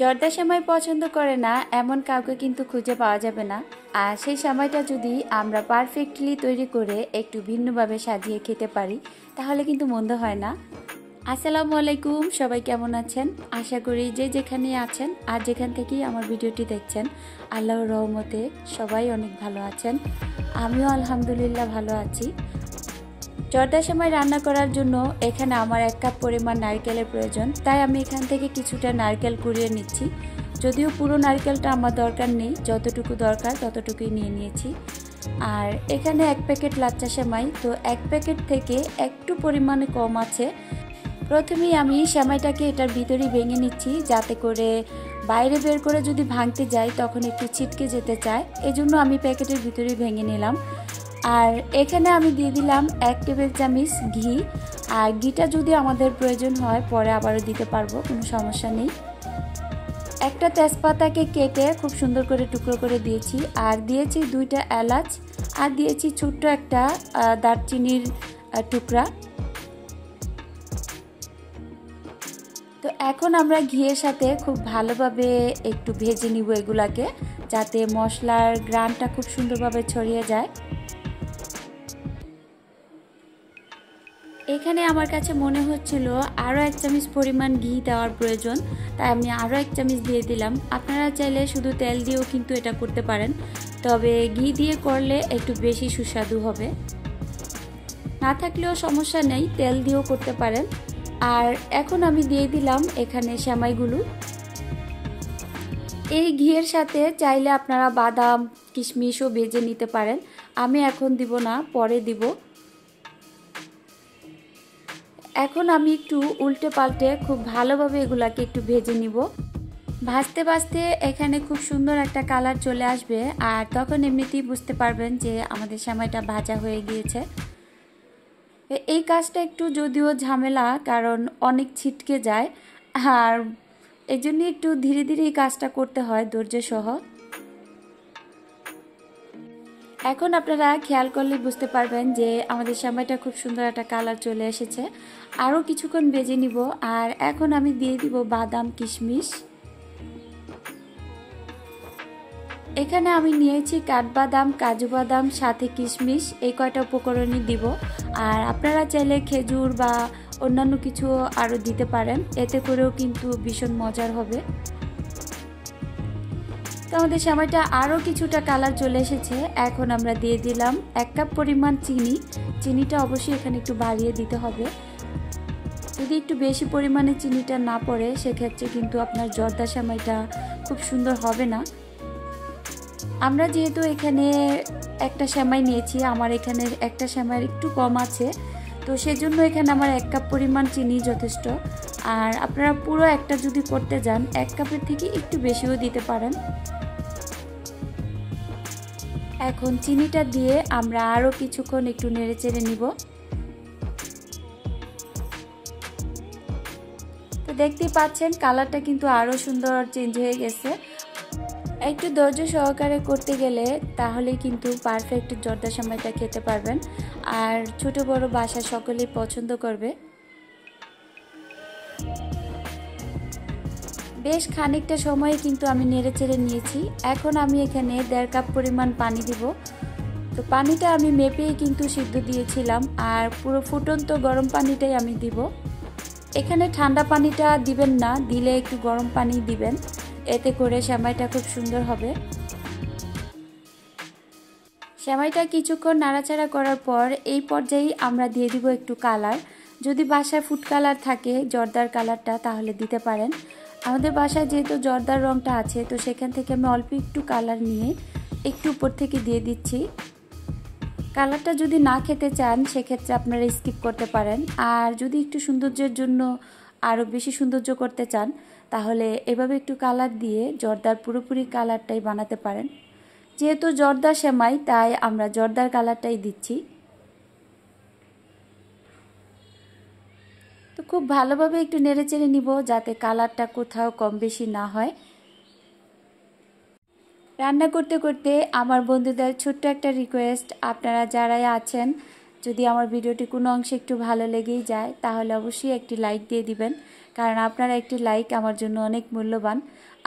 জর্দা সেমাই পছন্দ করে না, এমন কাউকে কিন্তু খুঁজে পাওয়া যাবে না। আর সেই সময়টা যদি আমরা পারফেক্টলি তৈরি করে একটু ভিন্নভাবে সাজিয়ে খেতে পারি, তাহলে কিন্তু মন্দ হয় না। আসসালামু আলাইকুম, সবাই কেমন আছেন? আশা করি যে যেখানে আছেন আর যেখান থেকেই আমার ভিডিওটি দেখছেন, আল্লাহর রহমতে সবাই অনেক ভালো আছেন। আমিও আলহামদুলিল্লাহ ভালো আছি। জর্দা সময় রান্না করার জন্য এখানে আমার এক কাপ পরিমাণ নারকেলের প্রয়োজন। তাই আমি এখান থেকে কিছুটা নারকেল কুড়িয়ে নিচ্ছি। যদিও পুরো নারকেলটা আমার দরকার নেই, যতটুকু দরকার ততটুকুই নিয়ে নিয়েছি। আর এখানে এক প্যাকেট লাচ্চা সেমাই, তো এক প্যাকেট থেকে একটু পরিমাণে কম আছে। প্রথমেই আমি সেমাইটাকে এটার ভিতরেই ভেঙে নিচ্ছি, যাতে করে বাইরে বের করে যদি ভাঙতে যাই, তখন একটু ছিটকে যেতে চায়। এজন্য আমি প্যাকেটের ভিতরেই ভেঙে নিলাম। আর এখানে আমি দিয়ে দিলাম এক টেবিল চামচ ঘি। আর ঘিটা যদি আমাদের প্রয়োজন হয়, পরে আবারও দিতে পারব, কোনো সমস্যা নেই। একটা তেজপাতাকে কেটে খুব সুন্দর করে টুকরো করে দিয়েছি। আর দিয়েছি দুইটা এলাচ। আর দিয়েছি ছোট্ট একটা দারচিনির টুকরা। তো এখন আমরা ঘিয়ের সাথে খুব ভালোভাবে একটু ভেজে নিব এগুলাকে, যাতে মশলার গ্রানটা খুব সুন্দরভাবে ছড়িয়ে যায়। এখানে আমার কাছে মনে হচ্ছিল আরও এক চামচ পরিমাণ ঘি দেওয়ার প্রয়োজন, তাই আমি আরও এক চামচ দিয়ে দিলাম। আপনারা চাইলে শুধু তেল দিয়েও কিন্তু এটা করতে পারেন, তবে ঘি দিয়ে করলে একটু বেশি সুস্বাদু হবে। না থাকলেও সমস্যা নেই, তেল দিয়েও করতে পারেন। আর এখন আমি দিয়ে দিলাম এখানে শ্যামাইগুলো। এই ঘিয়ের সাথে চাইলে আপনারা বাদাম, কিশমিশও ভেজে নিতে পারেন। আমি এখন দিব না, পরে দিব। এখন আমি একটু উল্টে পাল্টে খুব ভালোভাবে এগুলাকে একটু ভেজে নিব। ভাজতে ভাজতে এখানে খুব সুন্দর একটা কালার চলে আসবে আর তখন এমনিতেই বুঝতে পারবেন যে আমাদের সময়টা ভাজা হয়ে গিয়েছে। এই কাজটা একটু যদিও ঝামেলা, কারণ অনেক ছিটকে যায়। আর এই একটু ধীরে ধীরে এই কাজটা করতে হয় ধৈর্য সহ। এখন আপনারা খেয়াল করলে বুঝতে পারবেন যে আমাদের সময়টা খুব সুন্দর একটা কালার চলে এসেছে। আরও কিছুক্ষণ বেজে নিব, আর এখন আমি দিয়ে দিব বাদাম কিশমিশ। এখানে আমি নিয়েছি কাঠবাদাম, কাজু বাদাম, সাথে কিশমিশ, এই কয়টা উপকরণই দিব। আর আপনারা চাইলে খেজুর বা অন্যান্য কিছু আরও দিতে পারেন, এতে করেও কিন্তু ভীষণ মজার হবে। তো আমাদের সময়টা আরও কিছুটা কালার চলে এসেছে। এখন আমরা দিয়ে দিলাম এক কাপ পরিমাণ চিনি। চিনিটা অবশ্যই এখানে একটু বাড়িয়ে দিতে হবে। যদি একটু বেশি পরিমাণে চিনিটা না পড়ে, সেক্ষেত্রে কিন্তু আপনার জর্দা সেমাইটা খুব সুন্দর হবে না। আমরা যেহেতু এখানে একটা সেমাই নিয়েছি, আমার এখানে একটা সেমাইয়ের একটু কম আছে, তো সেজন্য এখানে আমার এক কাপ পরিমাণ চিনি যথেষ্ট। আর আপনারা পুরো একটা যদি করতে যান, এক কাপের থেকে একটু বেশিও দিতে পারেন। এখন চিনিটা দিয়ে আমরা আরও কিছুক্ষণ একটু নেড়ে চেড়ে নিব। তো দেখতেই পাচ্ছেন, কালারটা কিন্তু আরও সুন্দর চেঞ্জ হয়ে গেছে। একটু ধৈর্য সহকারে করতে গেলে তাহলে কিন্তু পারফেক্ট জর্দা সময়টা খেতে পারবেন। আর ছোট বড় বাসা সকলেই পছন্দ করবে। বেশ খানিকটা সময় কিন্তু আমি নেড়ে চেড়ে নিয়েছি। এখন আমি এখানে দেড় কাপ পরিমাণ পানি দিব। তো পানিটা আমি মেপেই কিন্তু সিদ্ধ দিয়েছিলাম আর পুরো ফুটন্ত গরম পানিটাই আমি দিব। এখানে ঠান্ডা পানিটা দিবেন না, দিলে একটু গরম পানি দিবেন। এতে করে সেমাইটা খুব সুন্দর হবে। সেমাইটা কিছুক্ষণ নাড়াচাড়া করার পর এই পর্যায়েই আমরা দিয়ে দিব একটু কালার। যদি বাসায় ফুড কালার থাকে, জর্দার কালারটা তাহলে দিতে পারেন। আমাদের বাসায় যেহেতু জর্দার রঙটা আছে, তো সেখান থেকে আমি অল্প একটু কালার নিয়ে একটু উপর থেকে দিয়ে দিচ্ছি। কালারটা যদি না খেতে চান, সেক্ষেত্রে আপনারা স্কিপ করতে পারেন। আর যদি একটু সৌন্দর্যের জন্য আরও বেশি সৌন্দর্য করতে চান, তাহলে এভাবে একটু কালার দিয়ে জর্দার পুরোপুরি কালারটাই বানাতে পারেন। যেহেতু জর্দা সেমাই, তাই আমরা জর্দার কালারটাই দিচ্ছি। খুব ভালোভাবে একটু নেড়ে চেড়ে নিব যাতে কালারটা কোথাও কম বেশি না হয়। রান্না করতে করতে আমার বন্ধুদের ছোট্ট একটা রিকোয়েস্ট আপনারা যারাই আছেন, যদি আমার ভিডিওটি কোনো অংশে একটু ভালো লেগেই যায়, তাহলে অবশ্যই একটি লাইক দিয়ে দিবেন, কারণ আপনারা একটি লাইক আমার জন্য অনেক মূল্যবান।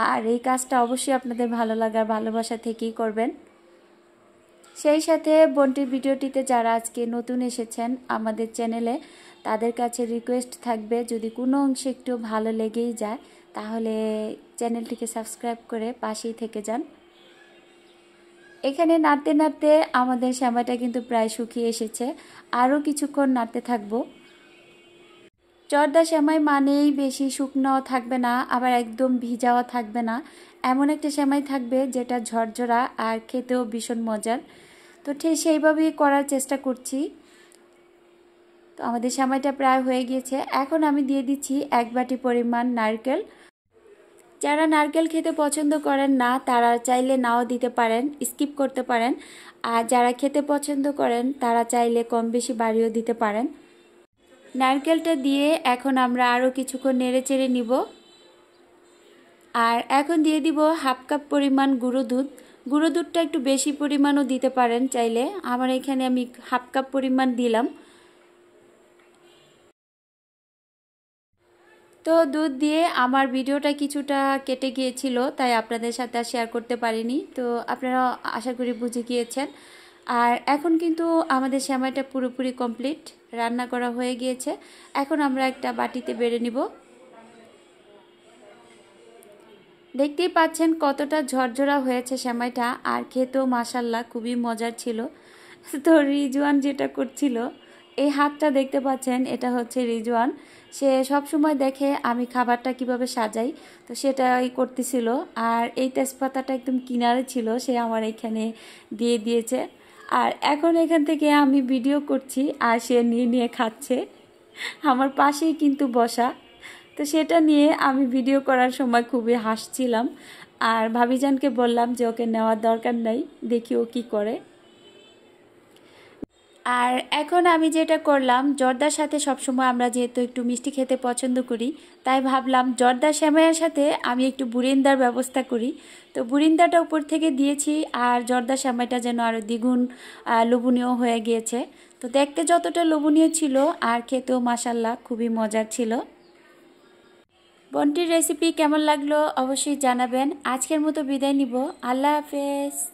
আর এই কাজটা অবশ্যই আপনাদের ভালো লাগার ভালোবাসা থেকেই করবেন। সেই সাথে বন্টির ভিডিওটিতে যারা আজকে নতুন এসেছেন আমাদের চ্যানেলে, তাদের কাছে রিকোয়েস্ট থাকবে যদি কোনো অংশে একটু ভালো লেগেই যায়, তাহলে চ্যানেলটিকে সাবস্ক্রাইব করে পাশেই থেকে যান। এখানে নাড়তে নাড়তে আমাদের শ্যামাটা কিন্তু প্রায় সুখী এসেছে। আরও কিছুক্ষণ নাড়তে থাকব। জর্দা শ্যামাই মানেই বেশি শুকনাও থাকবে না, আবার একদম ভিজাও থাকবে না। এমন একটা শ্যামাই থাকবে যেটা ঝরঝরা আর খেতেও ভীষণ মজার। তো ঠিক সেইভাবেই করার চেষ্টা করছি। তো আমাদের শ্যামাইটা প্রায় হয়ে গিয়েছে। এখন আমি দিয়ে দিচ্ছি এক বাটি পরিমাণ নারকেল। যারা নারকেল খেতে পছন্দ করেন না, তারা চাইলে নাও দিতে পারেন, স্কিপ করতে পারেন। আর যারা খেতে পছন্দ করেন, তারা চাইলে কম বেশি বাড়িও দিতে পারেন। নারকেলটা দিয়ে এখন আমরা আরও কিছুক্ষণ নেড়ে চেড়ে নিব। আর এখন দিয়ে দিব হাফ কাপ পরিমাণ গুঁড়ো দুধ। গুঁড়ো দুধটা একটু বেশি পরিমাণও দিতে পারেন চাইলে। আমার এখানে আমি হাফ কাপ পরিমাণ দিলাম। তো দুধ দিয়ে আমার ভিডিওটা কিছুটা কেটে গিয়েছিল, তাই আপনাদের সাথে শেয়ার করতে পারিনি। তো আপনারা আশা করি বুঝে গিয়েছেন। আর এখন কিন্তু আমাদের শ্যামাইটা পুরোপুরি কমপ্লিট। রান্না করা হয়ে গিয়েছে। এখন আমরা একটা বাটিতে বেড়ে নিব। দেখতেই পাচ্ছেন কতটা ঝরঝরা হয়েছে শ্যামাইটা আর খেতেও মাসাল্লাহ খুবই মজার ছিল। তো রিজওয়ান যেটা করছিল, এই হাতটা দেখতে পাচ্ছেন, এটা হচ্ছে রিজওয়ান। সে সব সময় দেখে আমি খাবারটা কীভাবে সাজাই, তো সেটাই করতেছিল। আর এই তেজপাতাটা একদম কিনারে ছিল, সে আমার এখানে দিয়ে দিয়েছে। আর এখন এখান থেকে আমি ভিডিও করছি আর সে নিয়ে নিয়ে খাচ্ছে। আমার পাশেই কিন্তু বসা। তো সেটা নিয়ে আমি ভিডিও করার সময় খুবই হাসছিলাম। আর ভাবিজানকে বললাম যে ওকে নেওয়ার দরকার নাই, দেখি ও কী করে। আর এখন আমি যেটা করলাম, জর্দার সাথে সবসময় আমরা যেহেতু একটু মিষ্টি খেতে পছন্দ করি, তাই ভাবলাম জর্দা শ্যামাইয়ের সাথে আমি একটু বুরিন্দার ব্যবস্থা করি। তো বুরিন্দাটা উপর থেকে দিয়েছি আর জর্দা শ্যামাইটা যেন আরও দ্বিগুণ লোভনীয় হয়ে গিয়েছে। তো দেখতে যতটা লোভনীয় ছিল আর খেতেও মাসাল্লাহ খুবই মজার ছিল। বন্টির রেসিপি কেমন লাগল অবশ্যই জানাবেন। আজকের মতো বিদায় নিব। আল্লাহ হাফেজ।